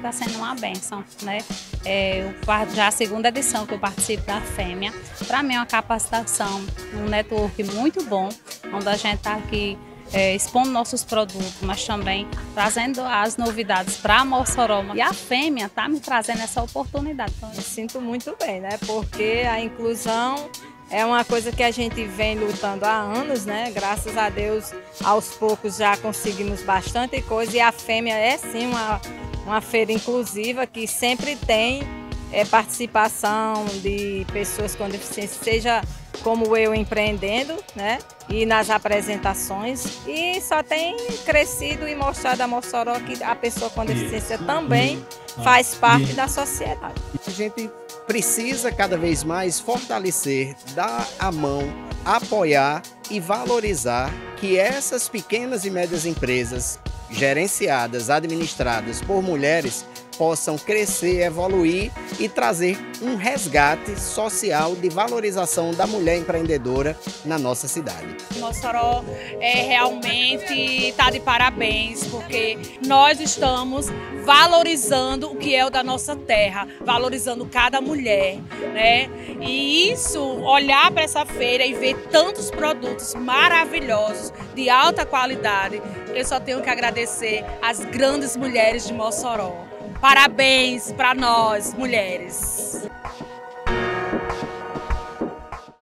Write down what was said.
está sendo uma benção, né? É, já a segunda edição que eu participo da Fêmea, para mim é uma capacitação, um network muito bom, onde a gente está aqui é, expondo nossos produtos, mas também trazendo as novidades para Mossoró. E a Fêmea está me trazendo essa oportunidade. Me sinto muito bem, né? Porque a inclusão é uma coisa que a gente vem lutando há anos, né? Graças a Deus, aos poucos já conseguimos bastante coisa. E a Fêmea é sim uma, uma feira inclusiva que sempre tem é, participação de pessoas com deficiência, seja como eu empreendendo, né? E nas apresentações. E só tem crescido e mostrado a Mossoró que a pessoa com deficiência também faz parte da sociedade. A gente precisa cada vez mais fortalecer, dar a mão, apoiar e valorizar que essas pequenas e médias empresas gerenciadas, administradas por mulheres possam crescer, evoluir e trazer um resgate social de valorização da mulher empreendedora na nossa cidade. Mossoró é, realmente está de parabéns, porque nós estamos valorizando o que é o da nossa terra, valorizando cada mulher, né? E isso, olhar para essa feira e ver tantos produtos maravilhosos, de alta qualidade, eu só tenho que agradecer às grandes mulheres de Mossoró. Parabéns para nós, mulheres. Thank you.